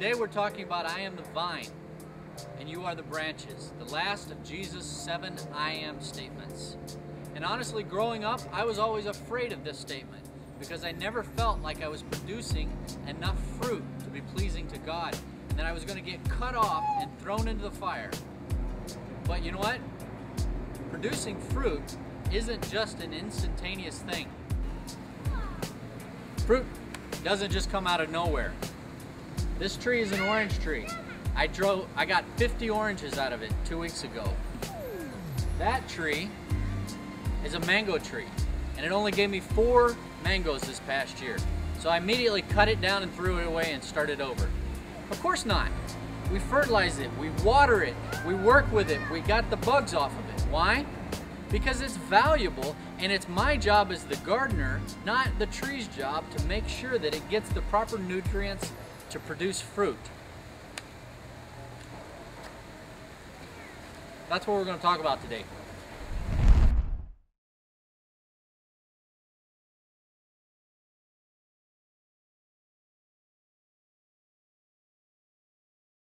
Today we're talking about I am the vine and you are the branches, the last of Jesus' seven I am statements. And honestly, growing up, I was always afraid of this statement because I never felt like I was producing enough fruit to be pleasing to God and that I was going to get cut off and thrown into the fire. But you know what? Producing fruit isn't just an instantaneous thing. Fruit doesn't just come out of nowhere. This tree is an orange tree. I drove, I got 50 oranges out of it two weeks ago. That tree is a mango tree, and it only gave me four mangoes this past year. So I immediately cut it down and threw it away and started over. Of course not. We fertilize it, we water it, we work with it, we got the bugs off of it. Why? Because it's valuable and it's my job as the gardener, not the tree's job, to make sure that it gets the proper nutrients to produce fruit. That's what we're going to talk about today.